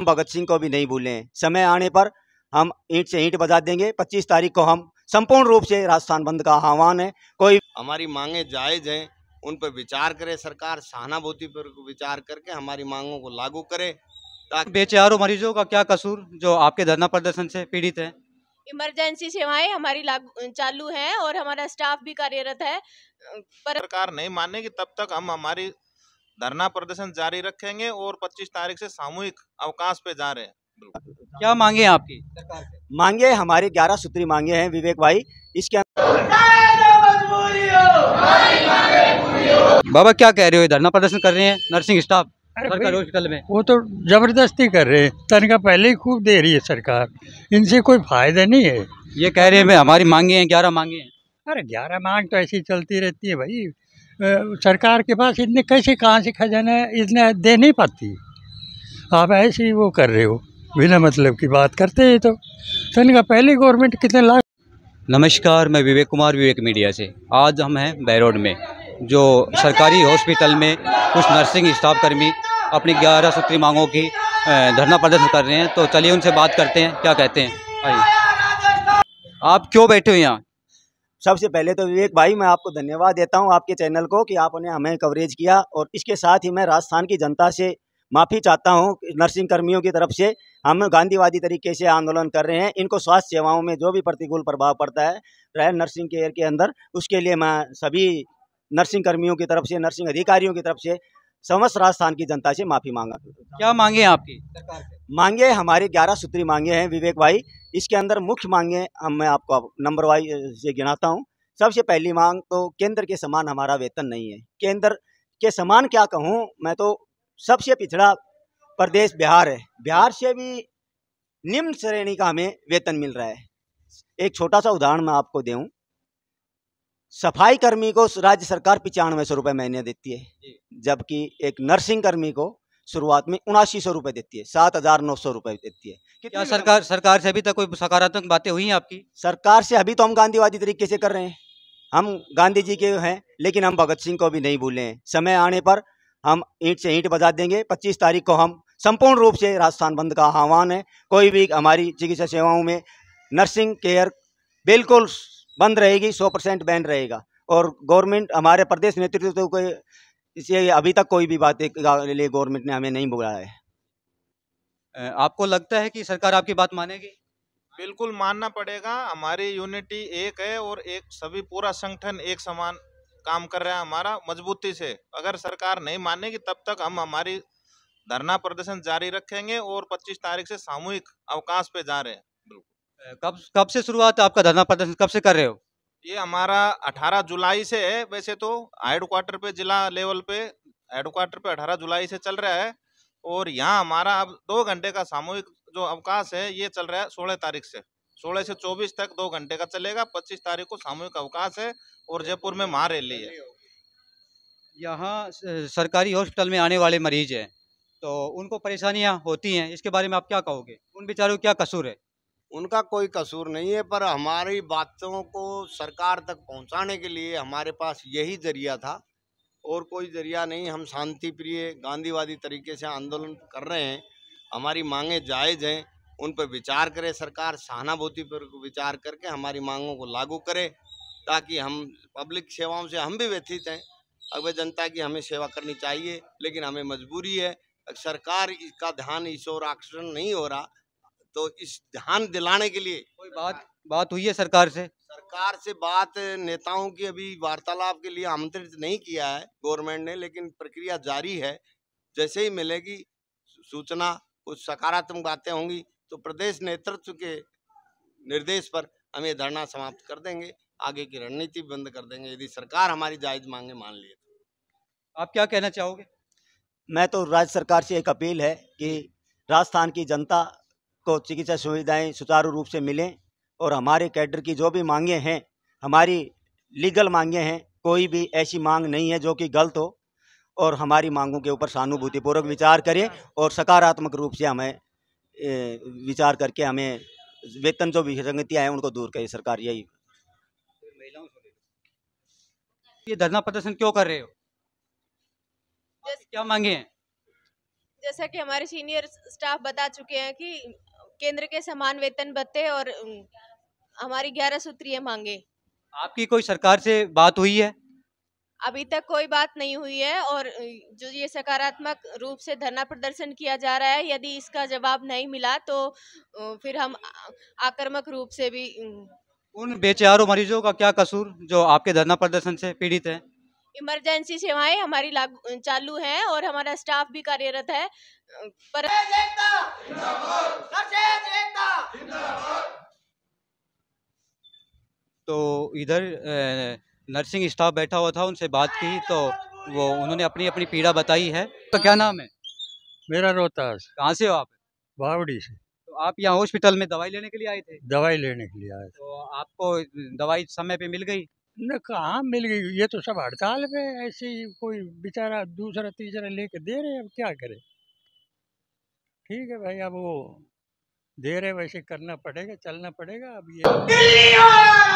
हम भगत सिंह को भी नहीं भूले। समय आने पर हम ईंट से ईंट बजा देंगे। 25 तारीख को हम संपूर्ण रूप से राजस्थान बंद का आह्वान है। कोई हमारी मांगे जायज़ हैं उन पर विचार करे सरकार सहानुभूति पर विचार करके हमारी मांगों को लागू करे ताकि बेचारों मरीजों का क्या कसूर जो आपके धरना प्रदर्शन से पीड़ित है? इमरजेंसी सेवाएँ हमारी चालू हैं और हमारा स्टाफ भी कार्यरत है। पर सरकार नहीं मानेगी तब तक हम हमारी धरना प्रदर्शन जारी रखेंगे और 25 तारीख से सामूहिक अवकाश पे जा रहे हैं। क्या मांगे हैं आपकी? मांगे हमारी ग्यारह सूत्री मांगे हैं विवेक भाई। इसके अंदर बाबा क्या कह रहे हो? धरना प्रदर्शन कर रहे हैं नर्सिंग स्टाफ अरे सरकारी हॉस्पिटल में। वो तो ज़बरदस्ती कर रहे हैं। तनखा पहले ही खूब दे रही है सरकार। इनसे कोई फ़ायदा नहीं है। ये कह रहे हैं हमारी मांगे हैं ग्यारह मांगे हैं। अरे ग्यारह मांग तो ऐसी चलती रहती है भाई। सरकार के पास इतने कैसे कहाँ से खजाना इतने दे नहीं पाती। आप ऐसे ही वो कर रहे हो। बिना मतलब की बात करते हैं तो। तनख्वाह पहले गवर्नमेंट कितने लाख नमस्कार, मैं विवेक कुमार, विवेक मीडिया से। आज हम हैं बैरोड में, जो सरकारी हॉस्पिटल में कुछ नर्सिंग स्टाफ कर्मी अपनी ग्यारह सूत्री मांगों की धरना प्रदर्शन कर रहे हैं। तो चलिए उनसे बात करते हैं, क्या कहते हैं। आप क्यों बैठे हो यहाँ? सबसे पहले तो विवेक भाई मैं आपको धन्यवाद देता हूँ आपके चैनल को कि आपने हमें कवरेज किया और इसके साथ ही मैं राजस्थान की जनता से माफ़ी चाहता हूँ नर्सिंग कर्मियों की तरफ़ से। हम गांधीवादी तरीके से आंदोलन कर रहे हैं। इनको स्वास्थ्य सेवाओं में जो भी प्रतिकूल प्रभाव पड़ता है रहे नर्सिंग केयर के अंदर उसके लिए मैं सभी नर्सिंग कर्मियों की तरफ़ से नर्सिंग अधिकारियों की तरफ़ से समस्त राजस्थान की जनता से माफ़ी मांगा। क्या मांगे आपकी? सरकार मांगे हमारी ग्यारह सूत्री मांगे हैं विवेक भाई। इसके अंदर मुख्य मांगे हम मैं आपको नंबर वाइज से गिनाता हूँ। सबसे पहली मांग तो केंद्र के समान हमारा वेतन नहीं है। केंद्र के समान क्या कहूँ मैं तो सबसे पिछड़ा प्रदेश बिहार है। बिहार से भी निम्न श्रेणी का हमें वेतन मिल रहा है। एक छोटा सा उदाहरण मैं आपको दूँ सफ़ाई कर्मी को राज्य सरकार पचानवे सौ रुपये महीने देती है जबकि एक नर्सिंग कर्मी को शुरुआत में उनासी सौ रुपये देती है सात हज़ार नौ सौ रुपये देती है। क्या सरकार सरकार से अभी तक कोई सकारात्मक बातें हुई हैं आपकी? सरकार से अभी तो हम गांधीवादी तरीके से कर रहे हैं। हम गांधी जी के हैं लेकिन हम भगत सिंह को भी नहीं भूले हैं। समय आने पर हम ईंट से ईंट बजा देंगे। 25 तारीख को हम संपूर्ण रूप से राजस्थान बंद का आह्वान है। कोई भी हमारी चिकित्सा सेवाओं में नर्सिंग केयर बिल्कुल बंद रहेगी सौ परसेंट बैन रहेगा। और गवर्नमेंट हमारे प्रदेश नेतृत्व तो कोई इसे अभी तक कोई भी बात लिए गवर्नमेंट ने हमें नहीं बुलाया है। आपको लगता है कि सरकार आपकी बात मानेगी? बिल्कुल मानना पड़ेगा। हमारी यूनिटी एक है और एक सभी पूरा संगठन एक समान काम कर रहा है हमारा मजबूती से। अगर सरकार नहीं मानेगी तब तक हम हमारी धरना प्रदर्शन जारी रखेंगे और 25 तारीख से सामूहिक अवकाश पे जा रहे हैं। कब कब से शुरुआत आपका धरना प्रदर्शन कब से कर रहे हो? ये हमारा 18 जुलाई से है, वैसे तो हेडक्वार्टर पे, जिला लेवल पे हेडक्वार्टर पे 18 जुलाई से चल रहा है। और यहाँ हमारा अब दो घंटे का सामूहिक जो अवकाश है, ये चल रहा है सोलह तारीख से। सोलह से चौबीस तक दो घंटे का चलेगा, पच्चीस तारीख को सामूहिक अवकाश है और जयपुर में महारैली है। यहाँ सरकारी हॉस्पिटल में आने वाले मरीज़ हैं तो उनको परेशानियाँ होती हैं, इसके बारे में आप क्या कहोगे? उन बेचारों क्या कसूर है? उनका कोई कसूर नहीं है, पर हमारी बातों को सरकार तक पहुँचाने के लिए हमारे पास यही ज़रिया था। और कोई ज़रिया नहीं, हम शांति प्रिय गांधीवादी तरीके से आंदोलन कर रहे हैं, हमारी मांगे जायज़ हैं, उन पर विचार करे सरकार, सहानुभूति पर विचार करके हमारी मांगों को लागू करे, ताकि हम पब्लिक सेवाओं से हम भी व्यथित हैं। अगर जनता की हमें सेवा करनी चाहिए, लेकिन हमें मजबूरी है। सरकार इसका ध्यान इस ओर आकर्षण नहीं हो रहा तो इस ध्यान दिलाने के लिए। कोई बात बात हुई है सरकार से? सरकार से बात नेताओं की अभी वार्तालाप के लिए आमंत्रित नहीं किया है गवर्नमेंट ने लेकिन प्रक्रिया जारी है। जैसे ही मिलेगी सूचना कुछ सकारात्मक बातें होंगी तो प्रदेश नेतृत्व के निर्देश पर हम ये धरना समाप्त कर देंगे। आगे की रणनीति बंद कर देंगे। यदि सरकार हमारी जायज़ मांगे मान लिए आप क्या कहना चाहोगे? मैं तो राज्य सरकार से एक अपील है कि राजस्थान की जनता को चिकित्सा सुविधाएँ सुचारू रूप से मिलें और हमारे कैडर की जो भी मांगे हैं हमारी लीगल मांगे हैं कोई भी ऐसी मांग नहीं है जो कि गलत हो और हमारी मांगों के ऊपर सहानुभूतिपूर्वक विचार करें और सकारात्मक रूप से हमें विचार करके हमें वेतन जो विसंगतियाँ हैं उनको दूर करे। सरकार यही। ये धरना प्रदर्शन क्यों कर रहे हो? क्या मांगे हैं? जैसा कि हमारे सीनियर स्टाफ बता चुके हैं कि केंद्र के समान वेतन भत्ते और हमारी ग्यारह सूत्रीय मांगे। आपकी कोई सरकार से बात हुई है? अभी तक कोई बात नहीं हुई है और जो ये सकारात्मक रूप से धरना प्रदर्शन किया जा रहा है यदि इसका जवाब नहीं मिला तो फिर हम आक्रामक रूप से भी उन बेचारों मरीजों का क्या कसूर जो आपके धरना प्रदर्शन से पीड़ित हैं? इमरजेंसी सेवाएँ हमारी लागू चालू हैं और हमारा स्टाफ भी कार्यरत है पर तो इधर नर्सिंग स्टाफ बैठा हुआ था उनसे बात की तो वो उन्होंने अपनी अपनी पीड़ा बताई है। तो क्या नाम है? मेरा रोहतास। कहाँ से हो आप? बावड़ी से। तो आप यहाँ हॉस्पिटल में दवाई लेने के लिए आए थे? दवाई लेने के लिए आए तो आपको दवाई समय पे मिल गई? न कहाँ हाँ, मिल गई, ये तो सब हड़ताल पे ऐसे ही कोई बेचारा दूसरा, तीसरा लेके दे रहे अब क्या करे? ठीक है भाई, अब वो दे रहे वैसे करना पड़ेगा, चलना पड़ेगा, अब ये दिल्ली आया